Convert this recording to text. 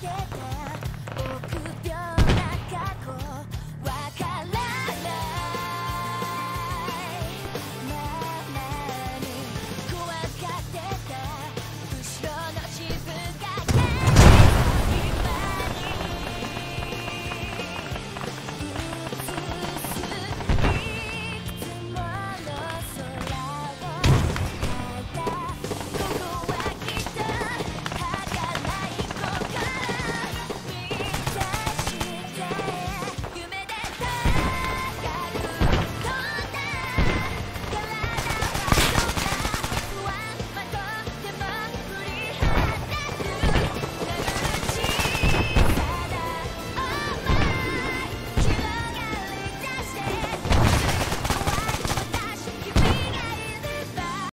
I